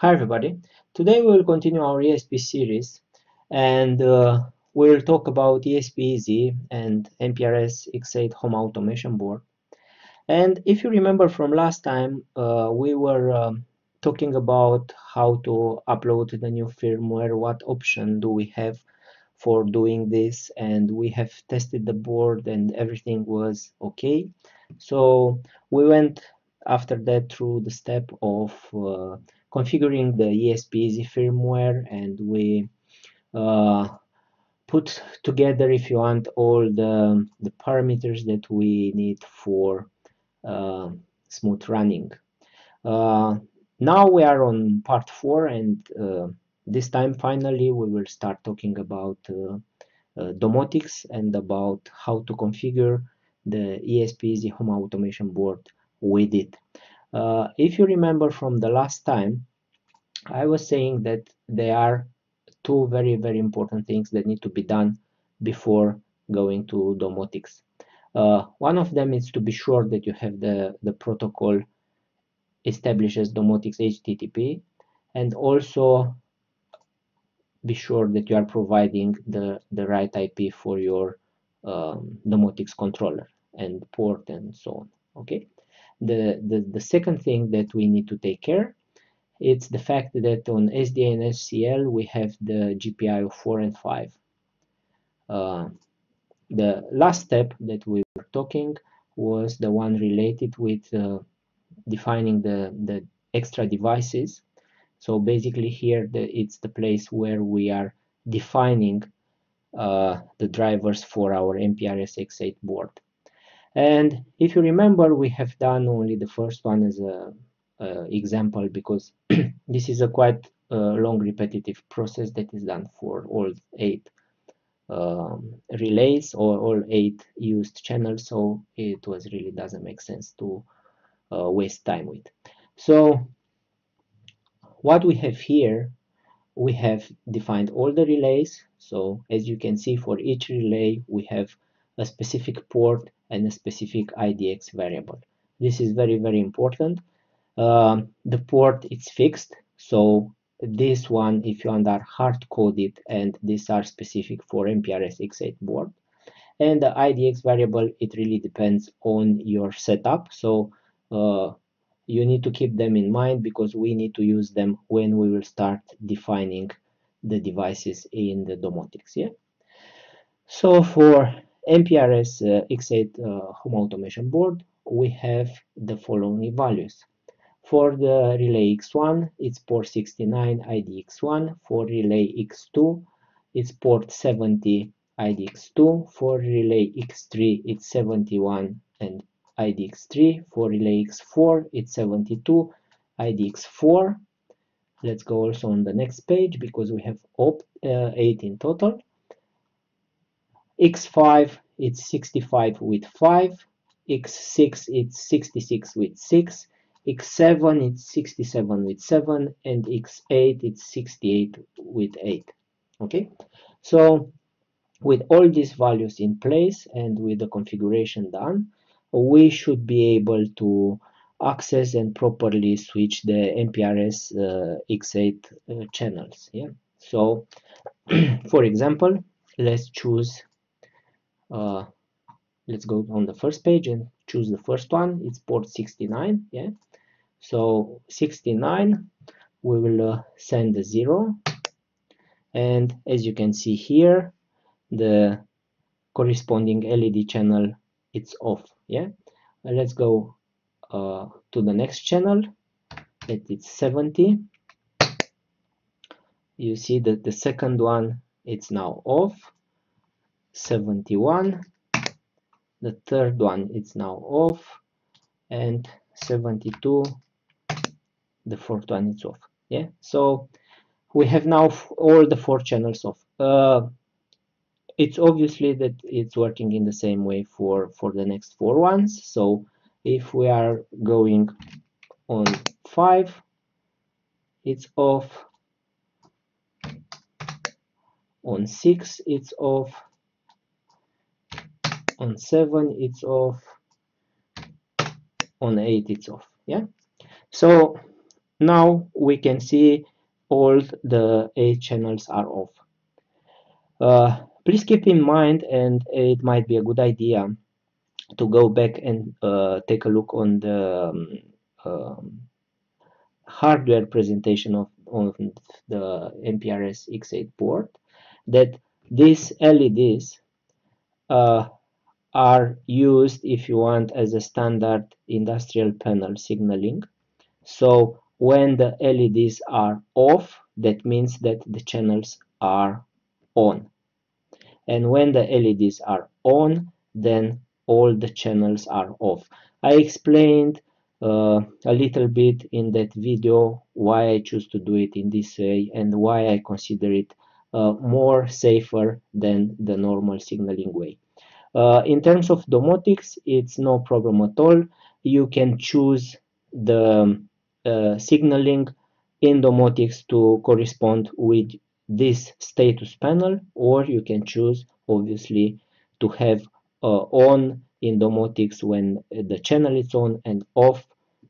Hi everybody. Today we will continue our ESP series and uh, we'll talk about ESP Easy and MPRS X8 home automation board. And if you remember from last time, uh, we were um, talking about how to upload the new firmware, what option do we have for doing this, and we have tested the board and everything was okay. So we went after that through the step of uh, configuring the ESP firmware and we uh, put together if you want all the, the parameters that we need for uh, smooth running. Uh, now we are on part 4 and uh, this time finally we will start talking about uh, uh, Domoticz and about how to configure the ESP home automation board with it. Uh, if you remember from the last time, I was saying that there are two very, very important things that need to be done before going to Domoticz. Uh, one of them is to be sure that you have the, the protocol establishes Domoticz HTTP and also be sure that you are providing the, the right IP for your um, Domoticz controller and port and so on. Okay. The, the, the second thing that we need to take care it's the fact that on SDA and SCL we have the GPIO of 4 and 5. Uh, the last step that we were talking was the one related with uh, defining the, the extra devices. So basically here the, it's the place where we are defining uh, the drivers for our MPRS X8 board. And if you remember, we have done only the first one as a uh, example because this is a quite uh, long repetitive process that is done for all eight um, relays or all eight used channels. So it was really doesn't make sense to uh, waste time with. So what we have here we have defined all the relays. So as you can see for each relay we have a specific port and a specific IDX variable. This is very very important uh, the port is fixed. So this one if you want are hard coded and these are specific for MPRS X8 board. And the IDX variable it really depends on your setup. So uh, you need to keep them in mind because we need to use them when we will start defining the devices in the Domoticz yeah? So for MPRS uh, X8 uh, home automation board we have the following values for the relay X1, it's port 69 IDX1. For relay X2, it's port 70 IDX2. For relay X3, it's 71 and IDX3. For relay X4, it's 72 IDX4. Let's go also on the next page because we have uh, 8 in total. X5, it's 65 with 5. X6, it's 66 with 6 x7 it's 67 with 7 and x8 it's 68 with 8 okay? So with all these values in place and with the configuration done we should be able to access and properly switch the MPRS uh, X8 uh, channels yeah? So for example let's choose uh, let's go on the first page and choose the first one. It's port 69 yeah so 69 we will uh, send the 0 and as you can see here the corresponding LED channel it's off yeah? Uh, let's go uh, to the next channel. It's 70 you see that the second one it's now off. 71 the third one it's now off. And 72 the fourth one is off. Yeah? So we have now all the four channels off. Uh, it's obviously that it's working in the same way for for the next four ones. So if we are going on five it's off. On six it's off. On seven it's off. On eight it's off. Yeah? So now we can see all the eight channels are off. Uh, please keep in mind, and it might be a good idea to go back and uh, take a look on the um, um, hardware presentation of, of the MPRS X8 board that these LEDs uh, are used if you want as a standard industrial panel signaling so when the LEDs are off that means that the channels are on and when the LEDs are on then all the channels are off I explained uh, a little bit in that video why I choose to do it in this way and why I consider it uh, more safer than the normal signaling way. Uh, in terms of Domoticz, it's no problem at all. You can choose the signaling in Domoticz to correspond with this status panel or you can choose obviously to have uh, on in Domoticz when the channel is on and off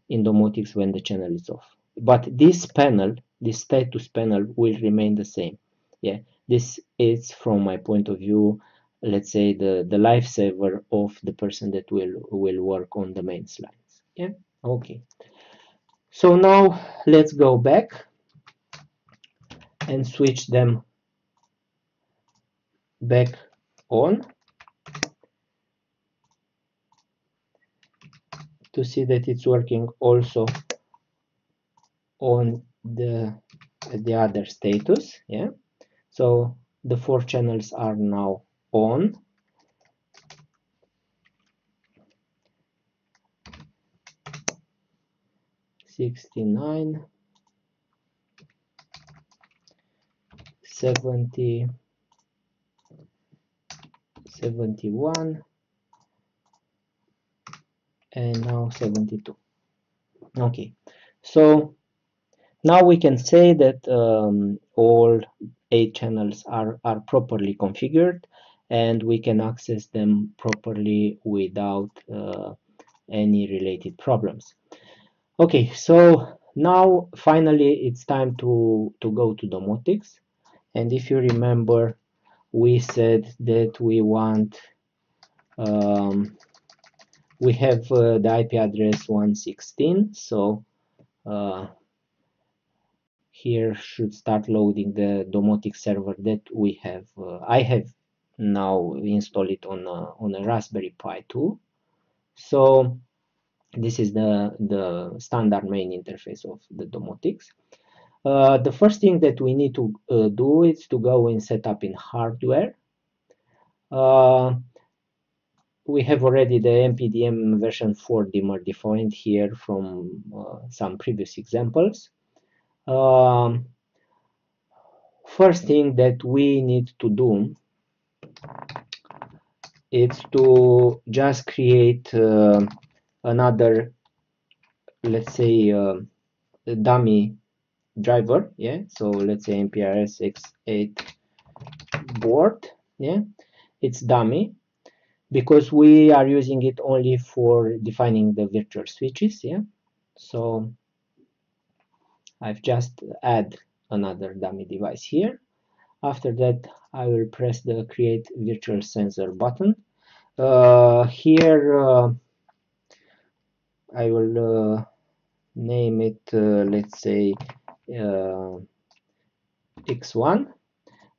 in Domoticz when the channel is off. But this panel this status panel will remain the same. Yeah this is from my point of view let's say the the lifesaver of the person that will will work on the main slides. Yeah okay so now let's go back and switch them back on to see that it's working also on the the other status yeah? So the four channels are now on Sixty-nine, seventy, seventy-one, and now 72 okay so now we can say that um, all eight channels are, are properly configured and we can access them properly without uh, any related problems okay so now finally it's time to to go to Domoticz. And if you remember we said that we want um, we have uh, the IP address 116 so uh, here should start loading the domotic server that we have uh, I have now installed it on a, on a Raspberry Pi 2 so this is the the standard main interface of the Domoticz uh, the first thing that we need to uh, do is to go and set up in hardware uh, we have already the MPDM version 4 dimmer defined here from uh, some previous examples. Um, first thing that we need to do is to just create uh, another let's say uh, dummy driver yeah? So let's say MPRS X8 board yeah? It's dummy because we are using it only for defining the virtual switches yeah? So I've just add another dummy device here. After that I will press the create virtual sensor button. Uh, here uh, I will uh, name it uh, let's say uh, X1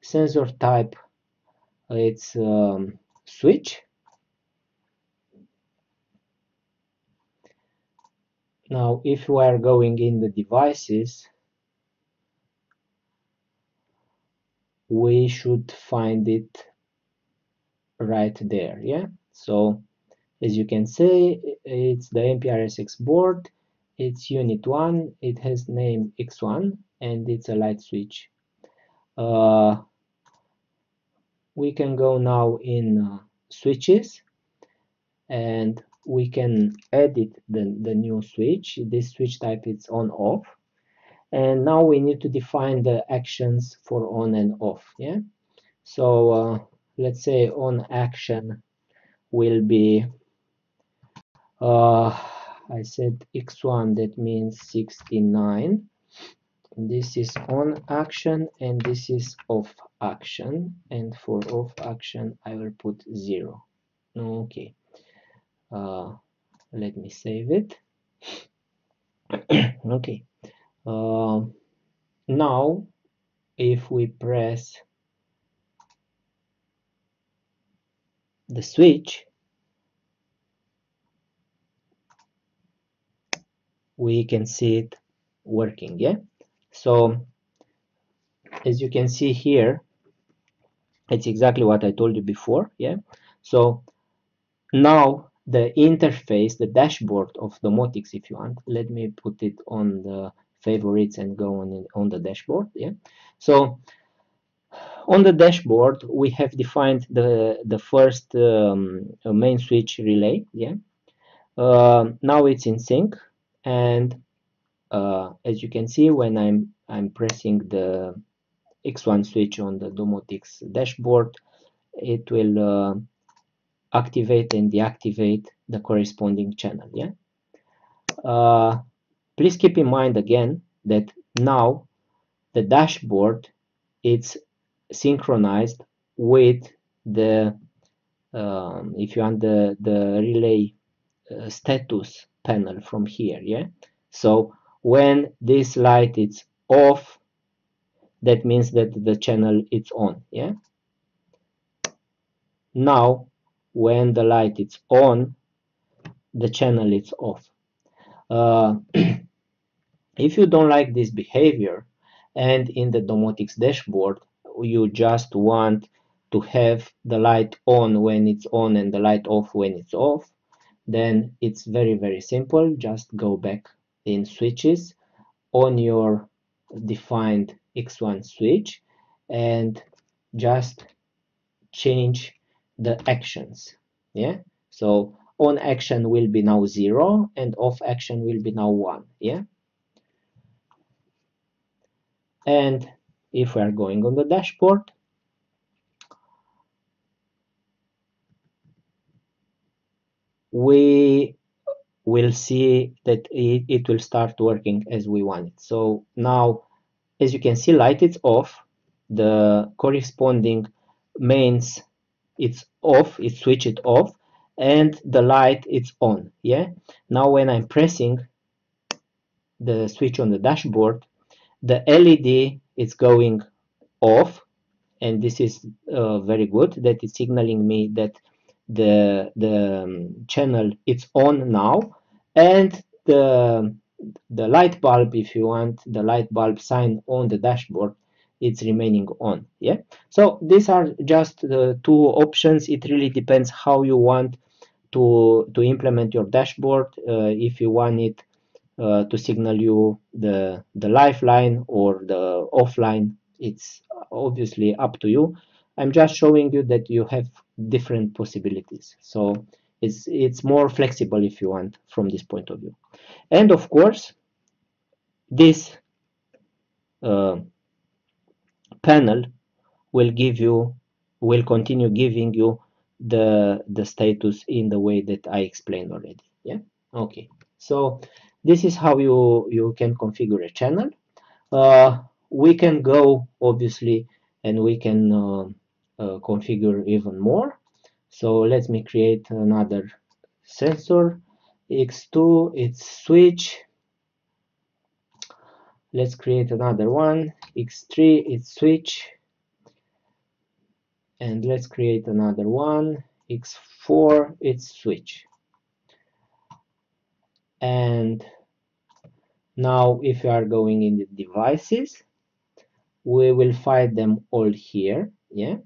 sensor type it's um, switch Now, if we are going in the devices, we should find it right there, yeah? So, as you can see, it's the MPRSX board, it's unit 1, it has name X1, and it's a light switch. Uh, we can go now in uh, switches, and we can edit the, the new switch. This switch type is on off. And now we need to define the actions for on and off yeah? So uh, let's say on action will be uh, I said x1 that means 69 this is on action and this is off action. And for off action I will put 0 okay. Uh, let me save it. Okay. Uh, now if we press the switch we can see it working yeah? So as you can see here it's exactly what I told you before yeah? So now the interface the dashboard of Domoticz if you want let me put it on the favorites and go on on the dashboard yeah? So on the dashboard we have defined the the first um, main switch relay yeah? Uh, now it's in sync and uh, as you can see when I'm I'm pressing the X1 switch on the Domoticz dashboard it will uh, activate and deactivate the corresponding channel yeah? Uh, please keep in mind again that now the dashboard it's synchronized with the um, if you want the the relay uh, status panel from here yeah? So when this light is off that means that the channel is on yeah? Now when the light is on the channel is off. Uh, if you don't like this behavior and in the Domoticz dashboard you just want to have the light on when it's on and the light off when it's off then it's very very simple. Just go back in switches on your defined x1 switch and just change the actions. Yeah? So on action will be now zero and off action will be now one. Yeah? And if we are going on the dashboard we will see that it, it will start working as we want it. So now as you can see light is off. The corresponding mains it's off it switch it off and the light it's on yeah? Now when i'm pressing the switch on the dashboard the led is going off and this is uh, very good that it's signaling me that the the um, channel it's on now. And the the light bulb if you want the light bulb sign on the dashboard it's remaining on yeah? So these are just the two options. It really depends how you want to to implement your dashboard uh, if you want it uh, to signal you the the lifeline or the offline it's obviously up to you. I'm just showing you that you have different possibilities. So it's it's more flexible if you want from this point of view. And of course this uh, panel will give you will continue giving you the the status in the way that I explained already. Yeah? Okay. So this is how you you can configure a channel. Uh, we can go obviously and we can uh, Uh, configure even more. So let me create another sensor x2 it's switch. Let's create another one x3 it's switch. And let's create another one x4 it's switch. And now if you are going in the devices we will find them all here yeah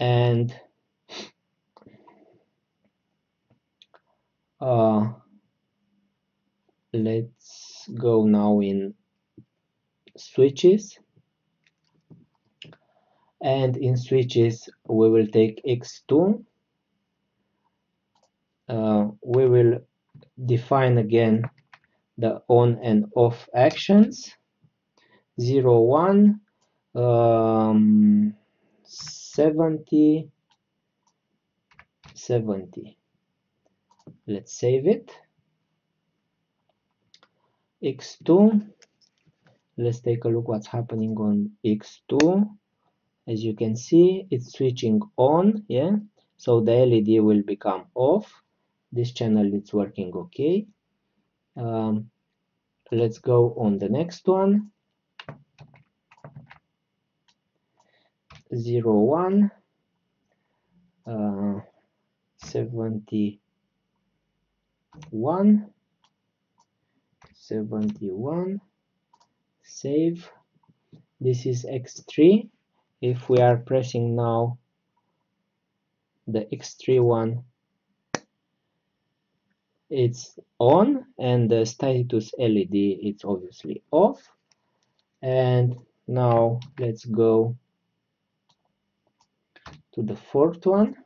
and uh, let's go now in switches. And in switches we will take x2 uh, we will define again the on and off actions. 0 1 um, 70 70 let's save it. X2 let's take a look what's happening on x2 as you can see it's switching on yeah? So the LED will become off. This channel is working okay. Um, let's go on the next one 0 1 uh, 71 71 save. This is x3 if we are pressing now the x3 one it's on and the status LED it's obviously off. And now let's go to the fourth one.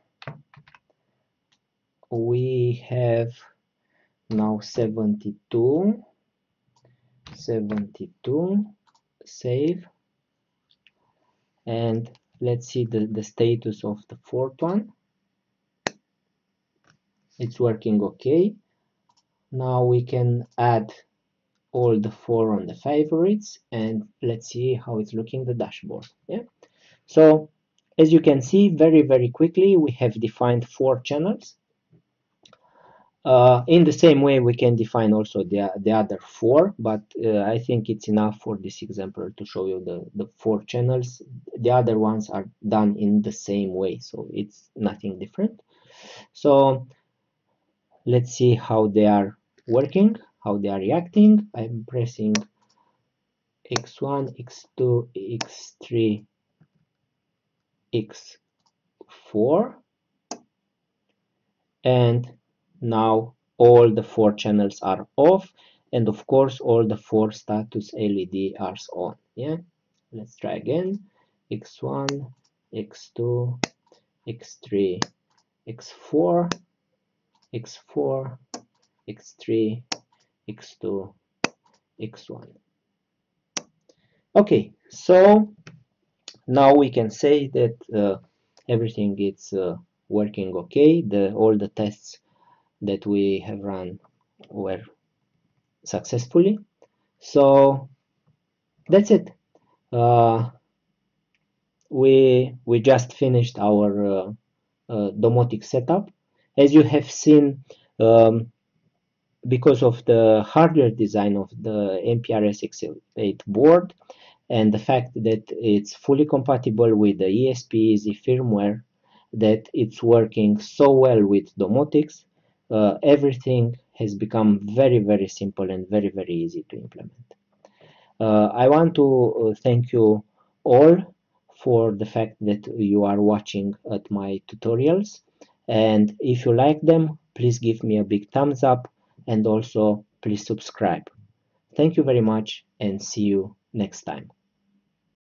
We have now 72 72 save. And let's see the, the status of the fourth one. It's working okay. Now we can add all the four on the favorites and let's see how it's looking the dashboard yeah? So as you can see very very quickly we have defined four channels. Uh, in the same way we can define also the, the other four but uh, I think it's enough for this example to show you the, the four channels. The other ones are done in the same way so it's nothing different. So let's see how they are working how they are reacting. I'm pressing x1 x2 x3 x4 and now all the four channels are off. And of course all the four status LED are on. Yeah? Let's try again. X1 x2 x3 x4 x4 x3 x2 x1 okay so now we can say that uh, everything is uh, working okay. The all the tests that we have run were successfully. So that's it. Uh, we we just finished our uh, uh, domotic setup. As you have seen um, because of the hardware design of the MPRS X8 board and the fact that it's fully compatible with the ESP-easy firmware that it's working so well with Domoticz uh, everything has become very very simple and very very easy to implement. Uh, I want to uh, thank you all for the fact that you are watching at my tutorials and if you like them please give me a big thumbs up and also please subscribe. Thank you very much and see you next time